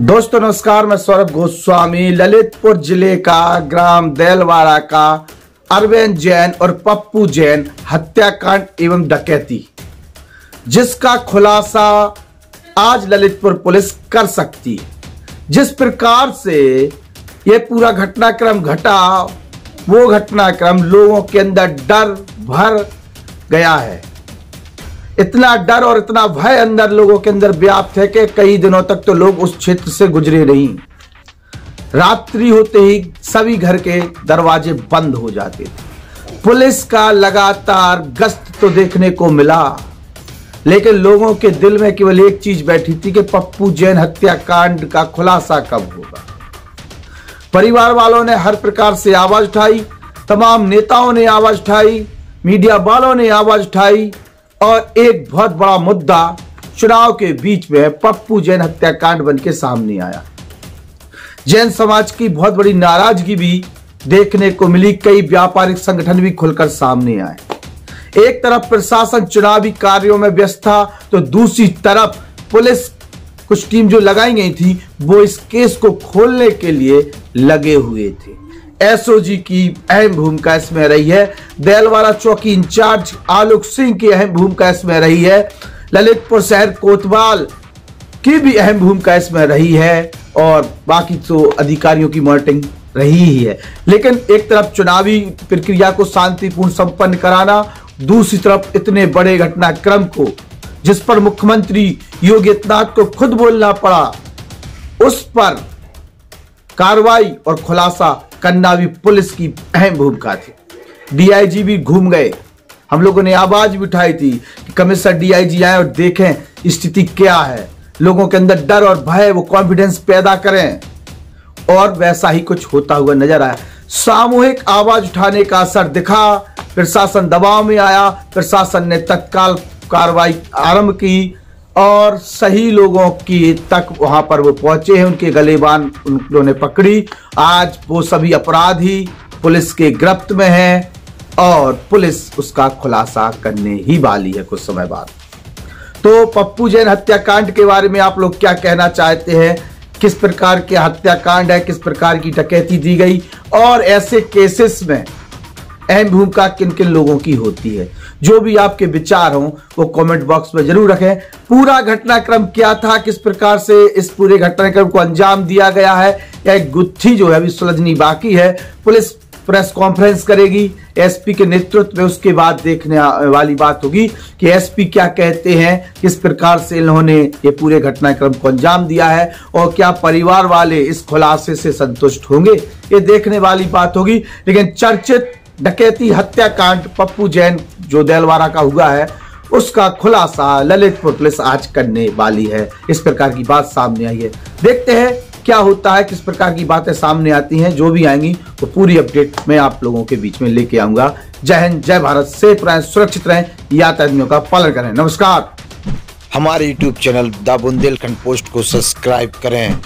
दोस्तों, नमस्कार, मैं सौरभ गोस्वामी, ललितपुर ज़िले का ग्राम देलवाड़ा का अरविंद जैन और पप्पू जैन हत्याकांड एवं डकैती, जिसका खुलासा आज ललितपुर पुलिस कर सकती। जिस प्रकार से यह पूरा घटनाक्रम घटा, वो घटनाक्रम लोगों के अंदर डर भर गया है। इतना डर और इतना भय अंदर लोगों के अंदर व्याप्त है कि कई दिनों तक तो लोग उस क्षेत्र से गुजरे नहीं। रात्रि होते ही सभी घर के दरवाजे बंद हो जाते थे। पुलिस का लगातार गश्त तो देखने को मिला, लेकिन लोगों के दिल में केवल एक चीज़ बैठी थी कि पप्पू जैन हत्याकांड का खुलासा कब होगा। परिवार वालों ने हर प्रकार से आवाज़ उठाई, तमाम नेताओं ने आवाज़ उठाई, मीडिया वालों ने आवाज़ उठाई और एक बहुत बड़ा मुद्दा चुनाव के बीच में पप्पू जैन हत्याकांड बन के सामने आया। जैन समाज की बहुत बड़ी नाराज़गी भी देखने को मिली, कई व्यापारिक संगठन भी खुलकर सामने आए। एक तरफ़ प्रशासन चुनावी कार्यों में व्यस्त था तो दूसरी तरफ़ पुलिस कुछ टीम जो लगाई गई थी, वो इस केस को खोलने के लिए लगे हुए थे। एसओजी की अहम भूमिका इसमें रही है। देलवाड़ा चौकी इंचार्ज आलोक सिंह की अहम भूमिका इसमें रही है। ललितपुर शहर कोतवाल की भी अहम भूमिका इसमें रही है और बाकी तो अधिकारियों की मॉनिटरिंग रही ही है। लेकिन एक तरफ़ चुनावी प्रक्रिया को शांतिपूर्ण संपन्न कराना, दूसरी तरफ़ इतने बड़े घटनाक्रम को, जिस पर मुख्यमंत्री योगी आदित्यनाथ को खुद बोलना पड़ा, उस पर कार्रवाई और खुलासा करना भी पुलिस की अहम भूमिका थी। डीआईजी भी घूम गए। हम लोगों ने आवाज़ भी उठाई थी कि कमिश्नर डीआईजी आए और देखें स्थिति क्या है। लोगों के अंदर डर और भय, वो कॉन्फिडेंस पैदा करें। और वैसा ही कुछ होता हुआ नज़र आया। सामूहिक आवाज़ उठाने का असर दिखा। प्रशासन दबाव में आया। प्रशासन ने तत्काल कार्रवाई आरंभ की। और सही लोगों की तक वहाँ पर वो पहुँचे हैं, उनके गलेबान उन्होंने पकड़ी। आज वो सभी अपराधी पुलिस के गिरफ्त में हैं और पुलिस उसका खुलासा करने ही वाली है कुछ समय बाद। तो पप्पू जैन हत्याकांड के बारे में आप लोग क्या कहना चाहते हैं? किस प्रकार के हत्याकांड है? किस प्रकार की डकैती दी गई? और ऐसे केसेस में अहम भूमिका किन किन लोगों की होती है? जो भी आपके विचार हो, वो कमेंट बॉक्स में ज़रूर रखें। पूरा घटनाक्रम क्या था, किस प्रकार से इस पूरे घटनाक्रम को अंजाम दिया गया है, या एक गुत्थी जो है अभी सुलझनी बाकी है, पुलिस प्रेस कॉन्फ्रेंस करेगी एसपी के नेतृत्व में उसके बाद देखने वाली बात होगी कि एसपी क्या कहते हैं, किस प्रकार से इन्होंने ये पूरे घटनाक्रम को अंजाम दिया है, और क्या परिवार वाले इस खुलासे से संतुष्ट होंगे, ये देखने वाली बात होगी। लेकिन चर्चित डकैती हत्याकांड पप्पू जैन जो देलवारा का हुआ है, उसका खुलासा ललितपुर पुलिस आज करने वाली है। इस प्रकार की बात सामने आई है। देखते हैं क्या होता है, किस प्रकार की बातें सामने आती हैं, जो भी आएँगी, वो तो पूरी अपडेट मैं आप लोगों के बीच में लेके आऊँगा। जय हिंद, जय भारत, सेफ़ रहें, सुरक्षित रहें यातायात का पालन करें। नमस्कार। हमारे YouTube channel the Bundelkhand post को सब्सक्राइब करें।